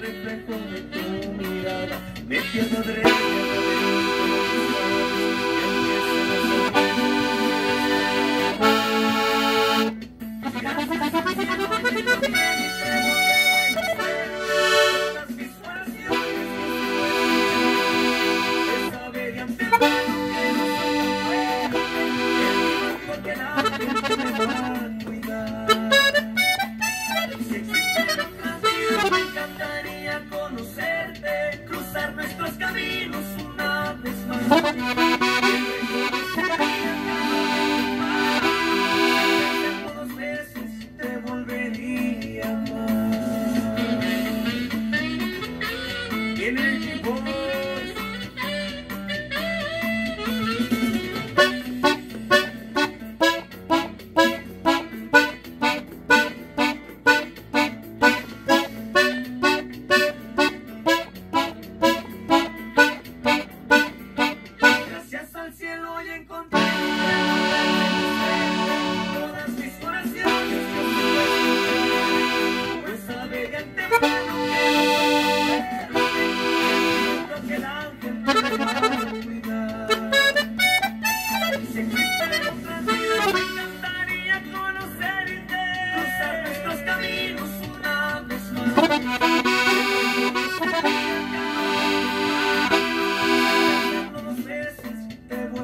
reflejo de tu mirada. Me pierdo de cielo encontré